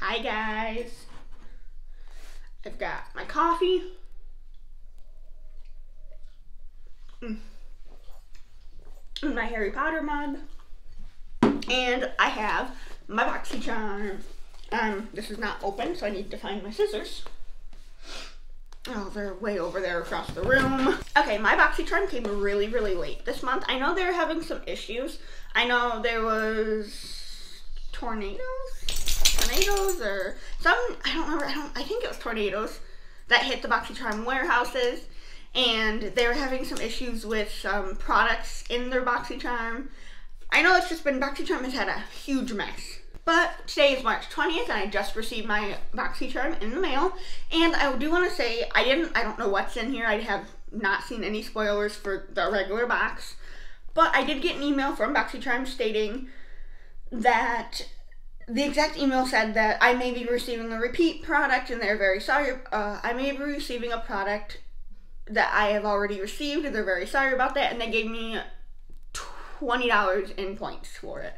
Hi guys. I've got my coffee. Mm. My Harry Potter mug. And I have my BoxyCharm. Um, this is not open, so I need to find my scissors. Oh, they're way over there across the room. Okay, my BoxyCharm came really, really late this month. I know they're having some issues. I know there was tornadoes, tornadoes or some, I don't remember, I don't, I think it was tornadoes that hit the BoxyCharm warehouses and they were having some issues with some products in their BoxyCharm. I know it's just been, BoxyCharm has had a huge mess. But today is March 20th and I just received my BoxyCharm in the mail. And I do want to say, I didn't, I don't know what's in here. I have not seen any spoilers for the regular box. But I did get an email from BoxyCharm stating that the exact email said that I may be receiving a repeat product and they're very sorry. Uh, I may be receiving a product that I have already received and they're very sorry about that. And they gave me $20 in points for it.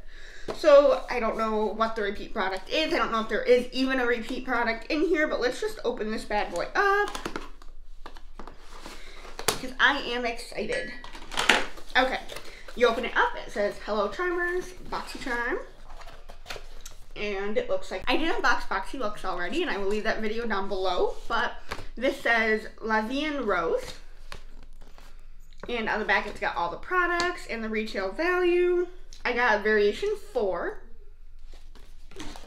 So I don't know what the repeat product is. I don't know if there is even a repeat product in here, but let's just open this bad boy up. Because I am excited. Okay, you open it up, it says, Hello Charmers, BoxyCharm. And it looks like, I did unbox looks already, and I will leave that video down below, but this says La Vie en Rose. And on the back, it's got all the products and the retail value. I got variation four.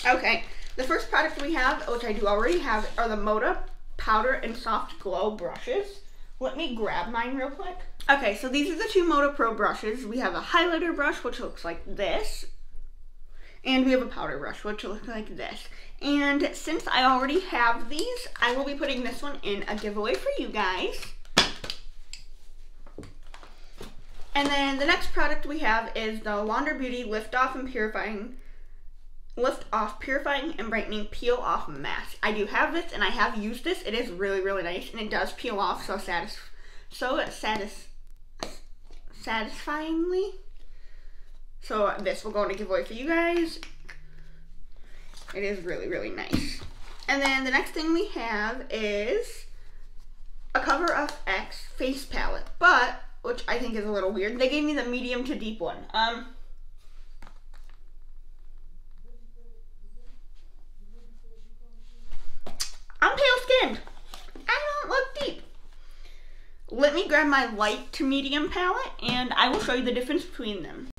Okay, the first product we have, which I do already have, are the Moda Powder and Soft Glow brushes. Let me grab mine real quick. Okay, so these are the two Moda Pro brushes. We have a highlighter brush, which looks like this. And we have a powder brush, which looks like this. And since I already have these, I will be putting this one in a giveaway for you guys. And then the next product we have is the Wander Beauty Lift Off and Purifying Lift Off Purifying and Brightening Peel Off Mask. I do have this and I have used this. It is really, really nice and it does peel off so satis so satis satisfyingly. So this will go in a giveaway for you guys. It is really, really nice. And then the next thing we have is a Cover of X face palette. But which I think is a little weird. They gave me the medium to deep one. Um, I'm pale skinned. I don't look deep. Let me grab my light to medium palette and I will show you the difference between them.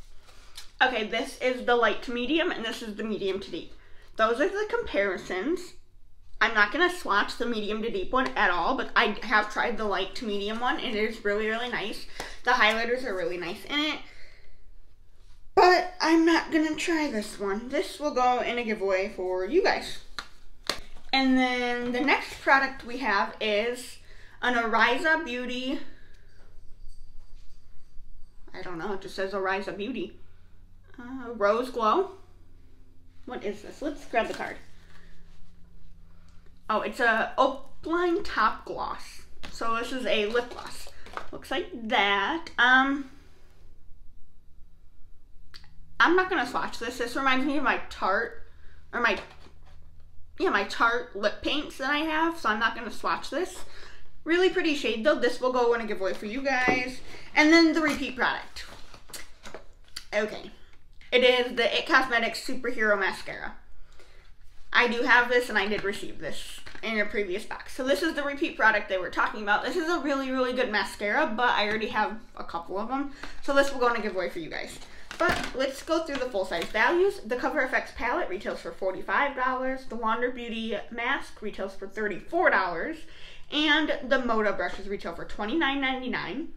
Okay, this is the light to medium and this is the medium to deep. Those are the comparisons. I'm not going to swatch the medium to deep one at all, but I have tried the light to medium one, and it is really, really nice. The highlighters are really nice in it. But I'm not going to try this one. This will go in a giveaway for you guys. And then the next product we have is an Oriza Beauty. I don't know, it just says Oriza Beauty. Uh, Rose Glow. What is this? Let's grab the card. Oh, it's a Opaline Top Gloss. So this is a lip gloss. Looks like that. Um, I'm not gonna swatch this. This reminds me of my Tarte, or my, yeah, my Tarte lip paints that I have. So I'm not gonna swatch this. Really pretty shade though. This will go in a giveaway for you guys. And then the repeat product. Okay. It is the It Cosmetics Superhero Mascara. I do have this and I did receive this in a previous box. So this is the repeat product they were talking about. This is a really, really good mascara, but I already have a couple of them. So this will go in a giveaway for you guys. But let's go through the full-size values. The Cover FX palette retails for $45. The Wander Beauty mask retails for $34. And the Moda brushes retail for $29.99.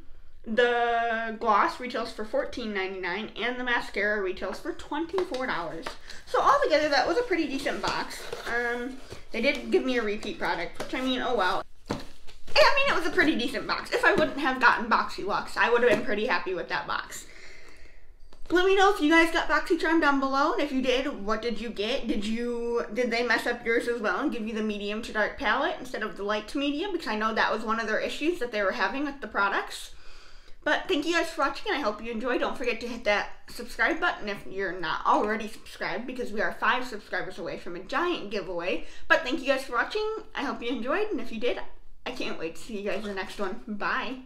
The gloss retails for $14.99 and the mascara retails for $24. So altogether that was a pretty decent box. Um, they did give me a repeat product, which I mean, oh well. I mean, it was a pretty decent box. If I wouldn't have gotten Boxy BoxyLuxe, I would have been pretty happy with that box. Let me know if you guys got BoxyCharm down below, and if you did, what did you get? Did you did they mess up yours as well and give you the medium to dark palette instead of the light to medium? Because I know that was one of their issues that they were having with the products. But thank you guys for watching, and I hope you enjoyed. Don't forget to hit that subscribe button if you're not already subscribed, because we are five subscribers away from a giant giveaway. But thank you guys for watching. I hope you enjoyed, and if you did, I can't wait to see you guys in the next one. Bye.